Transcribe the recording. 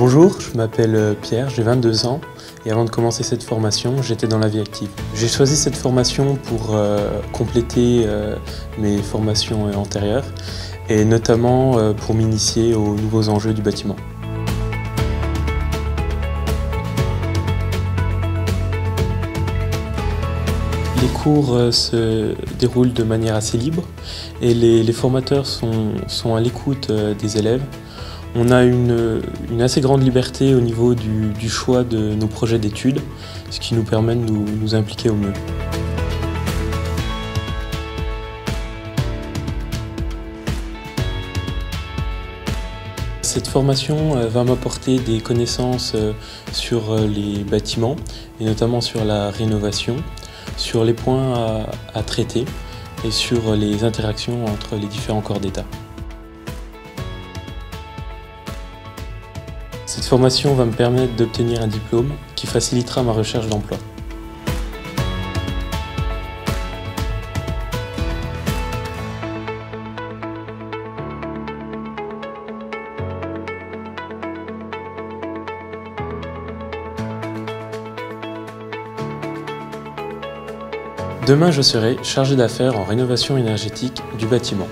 Bonjour, je m'appelle euh, Pierre, j'ai 22 ans et avant de commencer cette formation, j'étais dans la vie active. J'ai choisi cette formation pour euh, compléter euh, mes formations antérieures et notamment pour m'initier aux nouveaux enjeux du bâtiment. Les cours se déroulent de manière assez libre et les, formateurs sont à l'écoute des élèves on a une, assez grande liberté au niveau du, choix de nos projets d'études, ce qui nous permet de nous, impliquer au mieux. Cette formation euh, va m'apporter des connaissances euh, sur euh, les bâtiments et notamment sur la rénovation, sur les points à traiter et sur les interactions entre les différents corps d'État. Cette formation va me permettre d'obtenir un diplôme qui facilitera ma recherche d'emploi. Demain, je serai chargé d'affaires en rénovation énergétique du bâtiment.